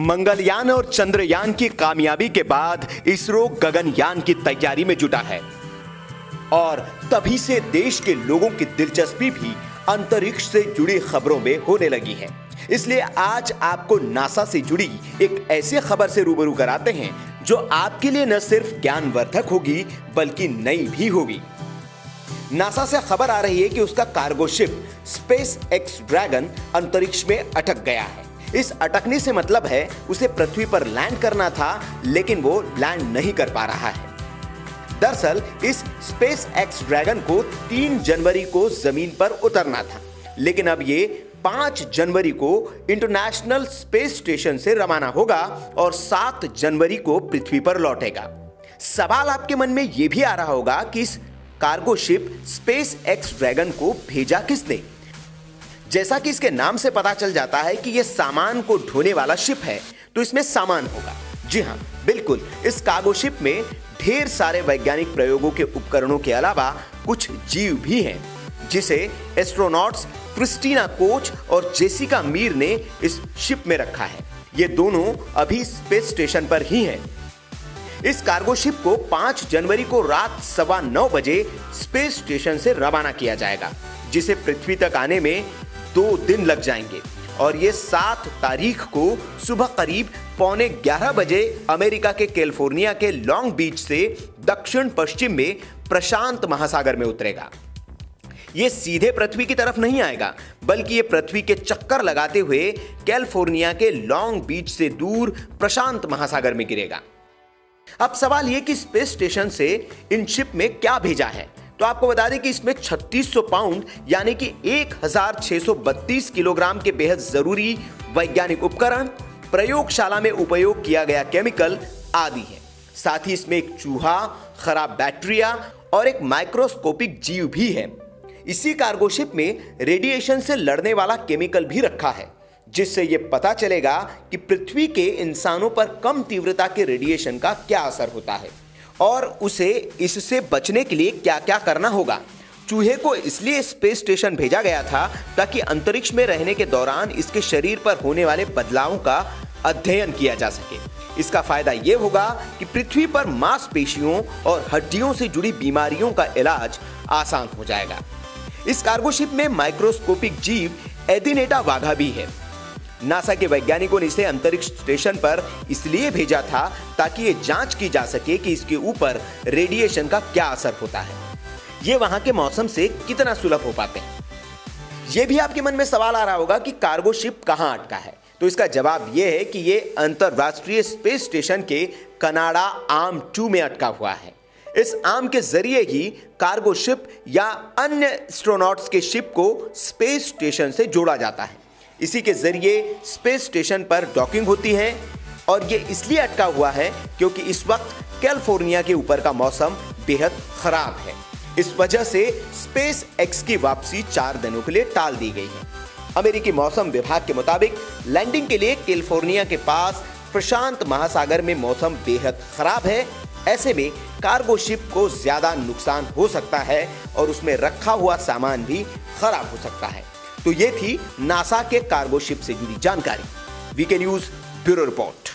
मंगलयान और चंद्रयान की कामयाबी के बाद इसरो गगनयान की तैयारी में जुटा है। और तभी से देश के लोगों की दिलचस्पी भी अंतरिक्ष से जुड़ी खबरों में होने लगी है। इसलिए आज आपको नासा से जुड़ी एक ऐसी खबर से रूबरू कराते हैं, जो आपके लिए न सिर्फ़ ज्ञानवर्धक होगी, बल्कि नई भी होगी। नासा से खबर आ रही है कि उसका cargo ship SpaceX Dragon अंतरिक्ष में अटक गया है। इस अटकने से मतलब है, उसे पृथ्वी पर लैंड करना था, लेकिन वो लैंड नहीं कर पा रहा है। दरअसल, इस स्पेस एक्स ड्रैगन को 3 जनवरी को ज़मीन पर उतरना था, लेकिन अब ये 5 जनवरी को इंटरनेशनल स्पेस स्टेशन से रवाना होगा और 7 जनवरी को पृथ्वी पर लौटेगा। सवाल आपके मन में यह भी आ रहा होगा कि इस cargo ship SpaceX Dragon को भेजा किसने? जैसा कि इसके नाम से पता चल जाता है कि यह सामान को ढोने वाला शिप है तो इसमें सामान होगा। जी हाँ बिल्कुल, इस कार्गो शिप में ढेर सारे वैज्ञानिक प्रयोगों के उपकरणों के अलावा कुछ जीव भी हैं, जिसे एस्ट्रोनॉट्स क्रिस्टीना कोच और जेसिका मीर ने इस शिप में रखा है। ये दोनों अभी स्पेस स्टेशन पर ही हैं। इस कार्गो शिप को 5 जनवरी को रात सवा नौ बजे स्पेस स्टेशन से रवाना किया जाएगा, जिसे पृथ्वी तक आने में दो दिन लग जाएँगे। और ये सात तारीख को सुबह करीब पौने 11 बजे अमेरिका के कैलिफ़ोर्निया के लॉन्ग बीच से दक्षिण पश्चिम में प्रशांत महासागर में उतरेगा। ये सीधे पृथ्वी की तरफ़ नहीं आएगा, बल्कि ये पृथ्वी के चक्कर लगाते हुए कैलिफ़ोर्निया के लॉन्ग बीच से दूर प्रशांत महासागर में गिरेगा। अब सवाल यह कि स्पेस स्टेशन से इन शिप में क्या भेजा है? तो आपको बता दें कि इसमें 3600 पाउंड, यानी कि 1632 किलोग्राम के बेहद ज़रूरी वैज्ञानिक उपकरण, प्रयोगशाला में उपयोग किया गया केमिकल आदि है। साथ ही इसमें एक चूहा, खराब बैटरिया और एक माइक्रोस्कोपिक जीव भी है। इसी कार्गोशिप में रेडिएशन से लड़ने वाला केमिकल भी रखा है, जिससे यह पता चलेगा कि पृथ्वी के इंसानों पर कम तीव्रता के रेडिएशन का क्या असर होता है। और उसे इससे बचने के लिए क्या क्या करना होगा। चूहे को इसलिए स्पेस स्टेशन भेजा गया था ताकि अंतरिक्ष में रहने के दौरान इसके शरीर पर होने वाले बदलावों का अध्ययन किया जा सके। इसका फ़ायदा यह होगा कि पृथ्वी पर मांसपेशियों और हड्डियों से जुड़ी बीमारियों का इलाज आसान हो जाएगा। इस कार्गोशिप में माइक्रोस्कोपिक जीव एदिनेटा वाघा भी है। नासा के वैज्ञानिकों ने इसे अंतरिक्ष स्टेशन पर इसलिए भेजा था ताकि ये जाँच की जा सके कि इसके ऊपर रेडिएशन का क्या असर होता है। ये वहाँ के मौसम से कितना सुलभ हो पाते हैं? ये भी आपके मन में सवाल आ रहा होगा कि कार्गो शिप कहाँ अटका है। तो इसका जवाब यह है कि यह अंतरराष्ट्रीय स्पेस स्टेशन के कनाडा आर्म टू में अटका हुआ है। इस आर्म के ज़रिए ही कार्गो शिप या अन्य एस्ट्रोनॉट्स के शिप को स्पेस स्टेशन से जोड़ा जाता है। इसी के ज़रिए स्पेस स्टेशन पर डॉकिंग होती है और ये इसलिए अटका हुआ है क्योंकि इस वक्त कैलिफ़ोर्निया के ऊपर का मौसम बेहद खराब है। इस वजह से स्पेस एक्स की वापसी चार दिनों के लिए टाल दी गई है। अमेरिकी मौसम विभाग के मुताबिक लैंडिंग के लिए कैलिफ़ोर्निया के पास प्रशांत महासागर में मौसम बेहद खराब है। ऐसे में कार्गो शिप को ज़्यादा नुकसान हो सकता है और उसमें रखा हुआ सामान भी खराब हो सकता है। तो ये थी नासा के कार्गो शिप से जुड़ी जानकारी। VK news bureau report.